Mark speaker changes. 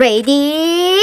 Speaker 1: Brady